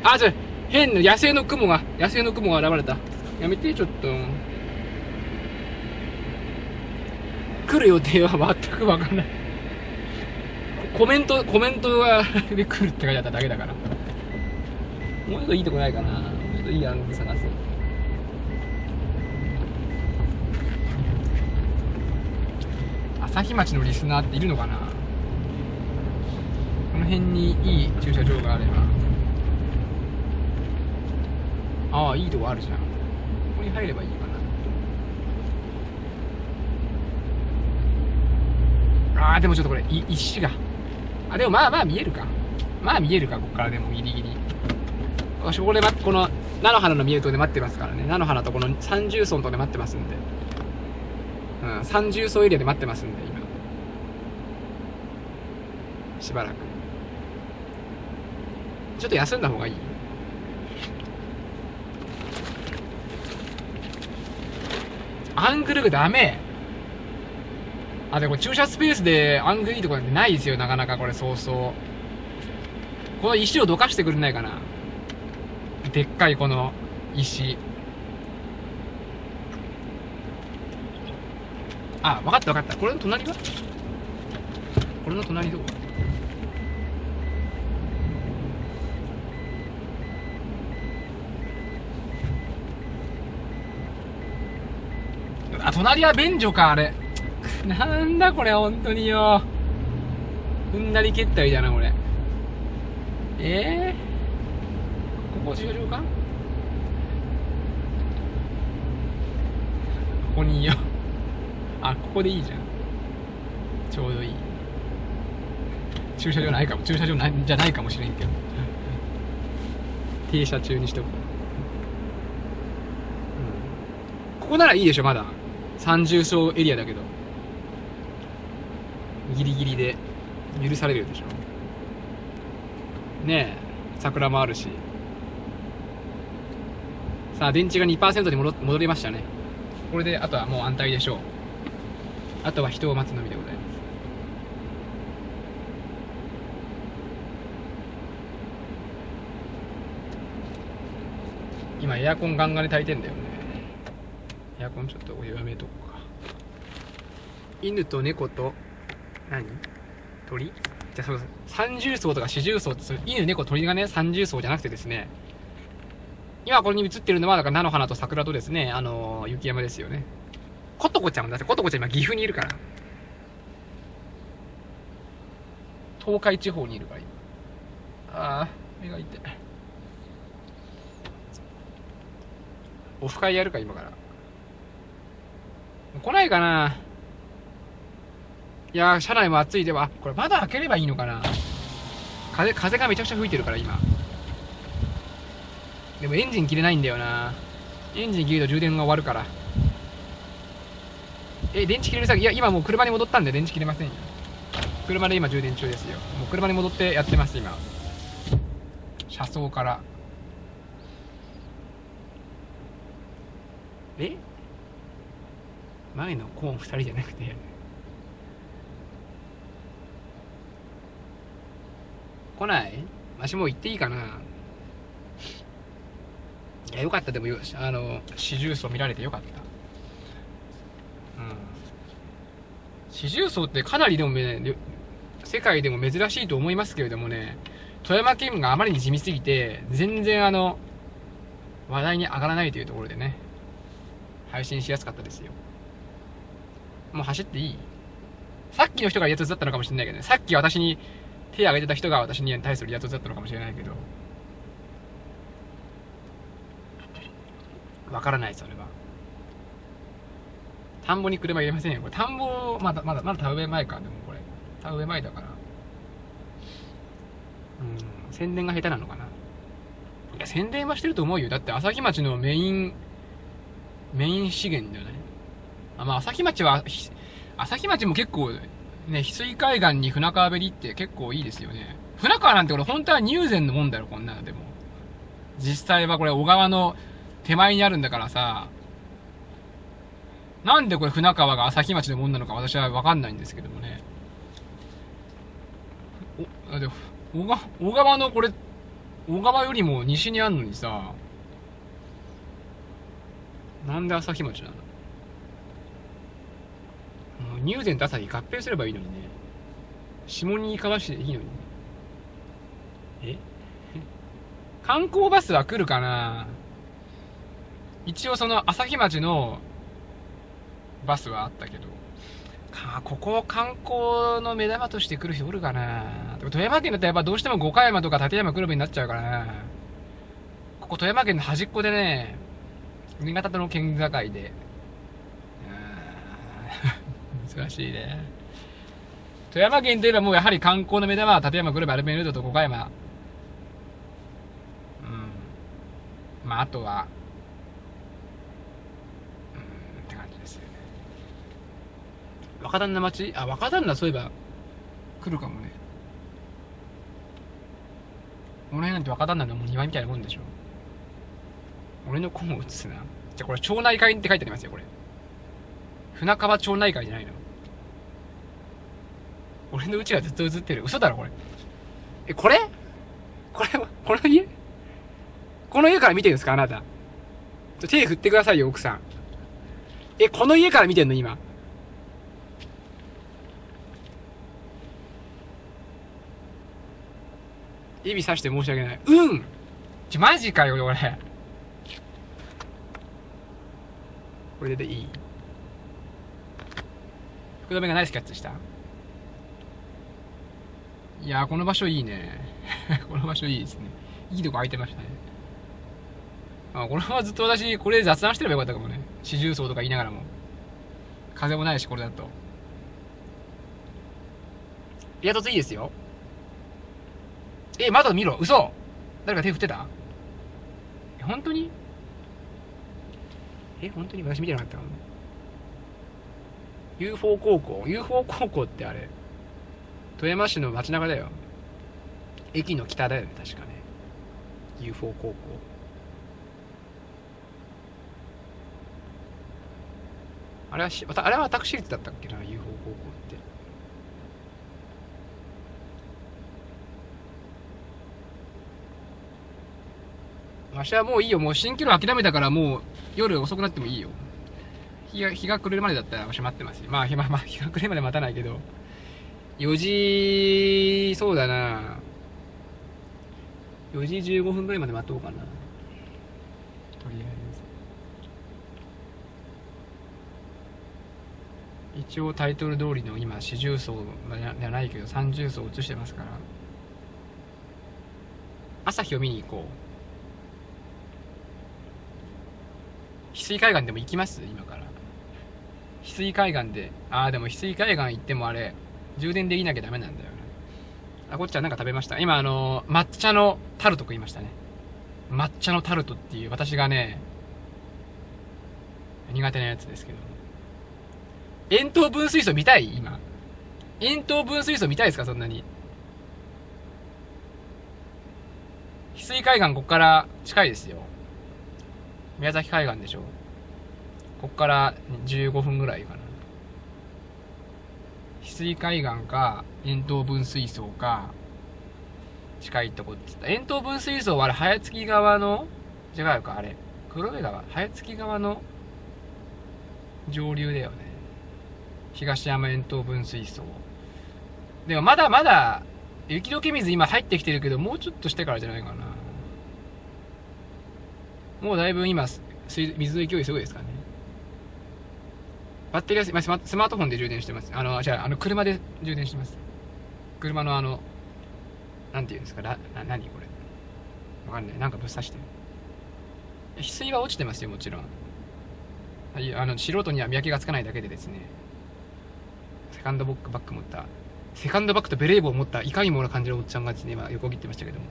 あ、ちょ、変な野生の雲が、野生の雲が現れた。やめて、ちょっと。来る予定は全くわかんない。コメント、コメントがで来るって書いてあっただけだから。もうちょっといいとこないかな。もうちょっといいアングル探す。朝日町のリスナーっているのかな。この辺にいい駐車場があれば。ああいいとこあるじゃん。ここに入ればいいかな。ああでもちょっとこれい石が。あでもまあまあ見えるか。まあ見えるかここからでもギリギリ。これまこの菜の花の見えるとこで待ってますからね菜の花とこの三重村とで待ってますんでうん、三重層エリアで待ってますんで、今。しばらく。ちょっと休んだ方がいい？アングルがダメあ、でも駐車スペースでアングルいいとこなんてないですよ、なかなかこれ、そうそう。この石をどかしてくれないかな。でっかいこの石。あ、わかったわかった。これの隣は？これの隣どこ？あ、隣は便所か、あれ。なんだこれ、本当によ。うんなり蹴ったみたいな、これ。ええここ駐車場か？ここにいよう。あ、ここでいいじゃん。ちょうどいい。駐車場ないかも、駐車場ないじゃないかもしれんけど。停車中にしとく。ここならいいでしょ、まだ。三重層エリアだけど。ギリギリで許されるでしょ。ねえ、桜もあるし。さあ、電池が2%に戻戻りましたね。これで、あとはもう安泰でしょう。あとは人を待つのみでございます。今エアコンガンガンに炊いてんだよねエアコンちょっとお弱めとこうか犬と猫と何？鳥？じゃあそう三重層とか四重層って犬猫鳥がね三重層じゃなくてですね今これに映ってるのはだから菜の花と桜とですねあのー雪山ですよね。ことこちゃんだってことこちゃん今岐阜にいるから。東海地方にいるから。今ああ目が痛い。オフ会やるか今から。来ないかな。いやー車内も暑いではこれ窓開ければいいのかな。風風がめちゃくちゃ吹いてるから今。でもエンジン切れないんだよな。エンジン切ると充電が終わるから。え電池切れるさいや今もう車に戻ったんで電池切れませんよ。車で今充電中ですよ。もう車に戻ってやってます今。車窓から。え？前のコーン2人じゃなくて。来ない？わしもう行っていいかな。いやよかった。でもよあの四重奏見られてよかった。うん。四重奏ってかなりでもね世界でも珍しいと思いますけれどもね富山県があまりに地味すぎて全然あの話題に上がらないというところでね配信しやすかったですよ。もう走っていい？さっきの人がやつだったのかもしれないけどね。さっき私に手を挙げてた人が私に対するやつだったのかもしれないけどわからないそれは。田んぼに車入れませんよ。これ田んぼまだまだまだ田植え前か。でもこれ田植え前だから。うん。宣伝が下手なのかな。いや宣伝はしてると思うよ。だって朝日町のメインメイン資源だよね。あまあ朝日町は朝日町も結構ね翡翠海岸に船川べりって結構いいですよね。船川なんてこれ本当は入善のもんだよこんなのでも。実際はこれ小川の手前にあるんだからさなんでこれ船川が朝日町のもんなのか私は分かんないんですけどもね。おあでも小川小川のこれ小川よりも西にあんのにさなんで朝日町なの？もう入善と朝日合併すればいいのにね。下に川市でいいのにえ？観光バスは来るかな？一応その朝日町のバスはあったけどかここを観光の目玉として来る人おるかな？富山県だったらやっぱどうしても五箇山とか立山黒部になっちゃうからな。ここ富山県の端っこでね新潟との県境で。うーん 難しいね。富山県といえばもうやはり観光の目玉は立山黒部アルベンルートと五箇山。うん。まああとはうんって感じですよね若旦那町あ若旦那そういえば来るかもね。この辺なんて若旦那のもう庭みたいなもんでしょ。俺の子も映すな。じゃこれ町内会って書いてありますよこれ。船川町内会じゃないの。俺のうちがずっと映ってる。嘘だろこれ。えこれ？これはこの家？この家から見てるんですかあなた。手振ってくださいよ奥さん。えこの家から見てんの今？指さして申し訳ない。うん。ちょマジかよ俺。これでいい？福留がナイスキャッチした？いやこの場所いいね。この場所いいですね。いいとこ空いてましたね。あこれはずっと私これで雑談してればよかったかもね。四重奏とか言いながらも。風もないしこれだと。リア凸いいですよ。え窓見ろ。嘘。誰か手振ってた？え本当に？え本当に？私見てなかったかも。UFO 高校。UFO 高校ってあれ。富山市の街中だよ。駅の北だよね確かね。UFO 高校。あれはしあれは私立だったっけな UFO 高校ってわしはもういいよ。もう新規路諦めたからもう夜遅くなってもいいよ。日が日が暮れるまでだったらわし待ってます。よまあ日, まあ、まあ日が暮れるまで待たないけど。4時そうだな。4時15分ぐらいまで待とうかな。とりあえず。一応タイトル通りの今四重奏じゃないけど三重奏映してますから。朝日を見に行こう。翡翠海岸でも行きます？今から。翡翠海岸で。ああでも翡翠海岸行ってもあれ充電できなきゃダメなんだよなあこっちはなんか食べました？今あの抹茶のタルト食いましたね。抹茶のタルトっていう私がね苦手なやつですけど円筒分水素見たい？今。円筒分水素見たいですか？そんなに。翡翠海岸ここから近いですよ。宮崎海岸でしょ？こっから15分ぐらいかな。翡翠海岸か円筒分水槽か近いとこって言った。円筒分水槽はあれ早月川の違うかあれ。黒部川？早月川の上流だよね。東山円筒分水槽でもまだまだ雪解け水今入ってきてるけどもうちょっとしてからじゃないかな。もうだいぶ今水水の勢いすごいですからね。バッテリーはスマスマートフォンで充電してます。あのじゃああの車で充電してます。車のあのなんていうんですかなな何これ。わかんない。なんかぶっ刺してる翡翠は落ちてますよもちろん。はいあの素人には見分けがつかないだけでですね。セカンドボックバッグ持った。セカンドバッグとベレー帽を持ったいかにもな感じのおっちゃんがですね今横切ってましたけども。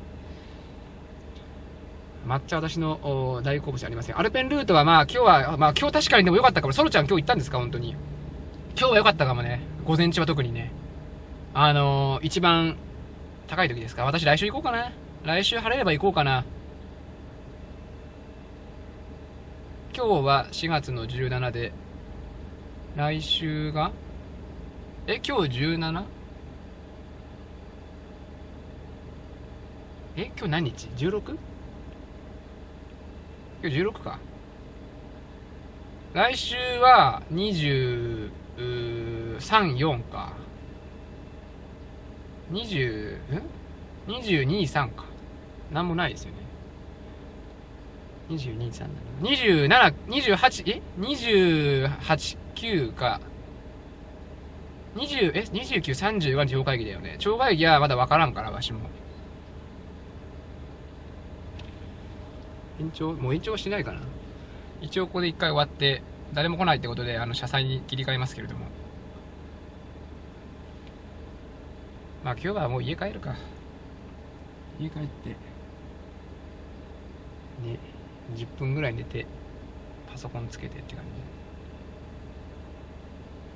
抹茶私の大好物じゃありません。アルペンルートはまあ今日は、まあ今日確かにでも良かったかも。ソロちゃん今日行ったんですか本当に。今日は良かったかもね。午前中は特にね。あのー、一番高い時ですか私来週行こうかな。来週晴れれば行こうかな。今日は4月の17で、来週が？え、今日 17? え、今日何日 ?16? 今日16か。来週は23、4か。20、ん ?22、3か。なんもないですよね。22、3、7。27、28、え ?28、9か。20、え ?29、30が超会議だよね。超会議はまだわからんから、わしも。延長もう延長しないかな。一応ここで一回終わって誰も来ないってことであの車載に切り替えますけれども。まあ今日はもう家帰るか。家帰ってね10分ぐらい寝てパソコンつけてって感じ。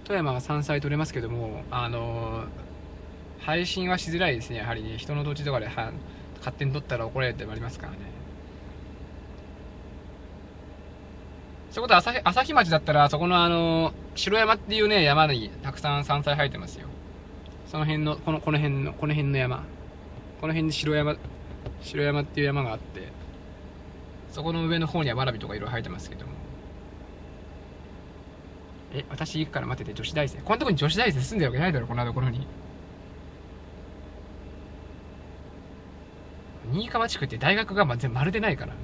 富山は山菜取れますけどもあの配信はしづらいですね。やはりね人の土地とかでは勝手に取ったら怒られてもありますからね。そういうこと朝日朝日町だったら、そこのあの、城山っていうね、山にたくさん山菜生えてますよ。その辺の、この、この辺の、この辺の山。この辺に城山、城山っていう山があって、そこの上の方にはわらびとかいろいろ生えてますけども。え、私行くから待ってて、女子大生。こんなとこに女子大生住んでるわけないだろ、こんなところに。新川地区って大学がままるでないから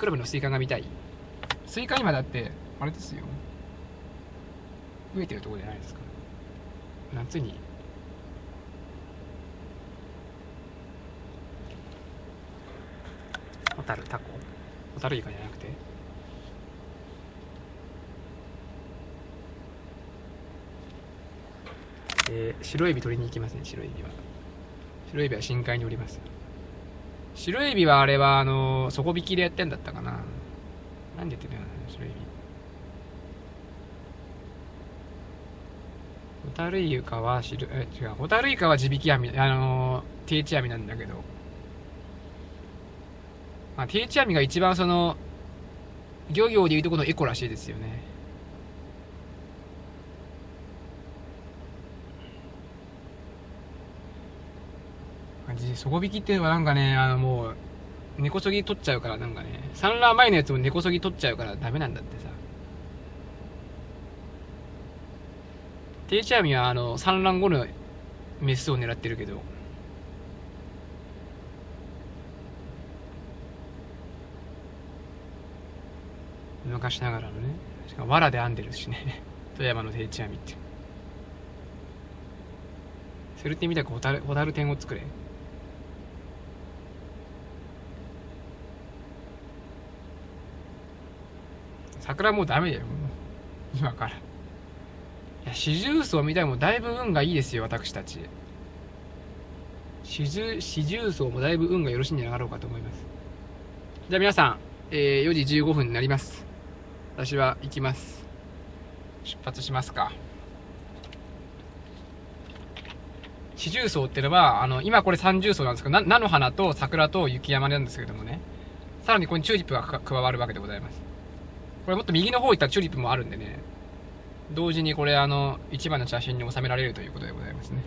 黒部のスイカが見たい。スイカ今だってあれですよ。増えてるとこじゃないですか。夏に。ホタルタコ？ホタルイカじゃなくて？えー白エビ取りに行きますね白エビは。白エビは深海におります。白エビはあれはあの底引きでやってんだったかな。なんでやってんだよな白エビ。ホタルイカは白え違うホタルイカは地引き網あの定置網なんだけど。まあ定置網が一番その漁業でいうとこのエコらしいですよね。じ。底引きっていうのはなんかねあのもう根こそぎ取っちゃうからなんかね産卵前のやつも根こそぎ取っちゃうからダメなんだってさ。定置網はあの産卵後のメスを狙ってるけど。昔ながらのね。しかも藁で編んでるしね。富山の定置網って。それってみたくホタルホタル天を作れ。桜もうダメだよ。今から。いや四重奏みたいもだいぶ運がいいですよ私たち。四重四重奏もだいぶ運がよろしいんじゃなかろうかと思います。じゃあ皆さん、えー4時15分になります。私は行きます。出発しますか。四重奏ってのはあの今これ三重奏なんですけどな菜の花と桜と雪山なんですけれどもね。さらにここにチューリップが加わるわけでございます。これもっと右の方行ったらチューリップもあるんでね。同時にこれあの一番の写真に収められるということでございますね。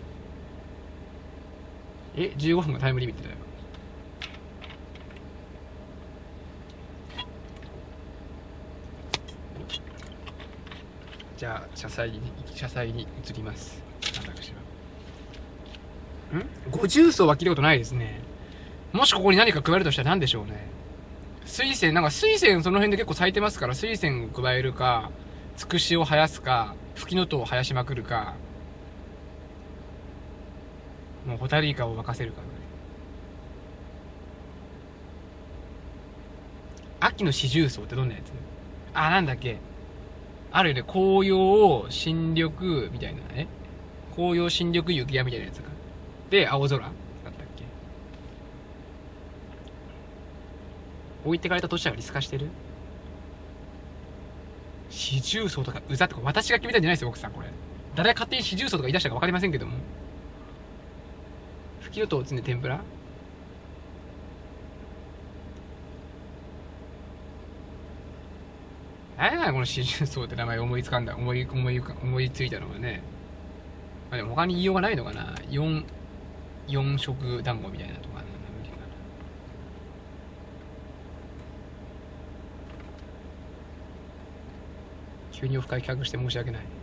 え15分がタイムリミットだよ。じゃあ車載に車載に移ります。私は。ん？五重奏は聞いたことないですね。もしここに何か加えるとしたら何でしょうね。水仙なんか水仙その辺で結構咲いてますから水仙を加えるかつくしを生やすかフキノトウを生やしまくるかもうホタルイカを沸かせるかぐらい。秋の四重奏ってどんなやつ？あなんだっけ。あるよね。紅葉新緑みたいなね。紅葉新緑雪山みたいなやつか。で青空だったっけ置いてかれた都市はリス化してる？四重奏とかうざってこれ私が決めたんじゃないですよ奥さんこれ。誰が勝手に四重奏とか言い出したか分かりませんけども。ふきのとうつんで天ぷら。何やこの四重奏って名前思いつかんだ思い思い思いついたのがね、まあ、でも他に言いようがないのかな。四四色団子みたいなとかなんだ無理かな急にオフ会企画して申し訳ない。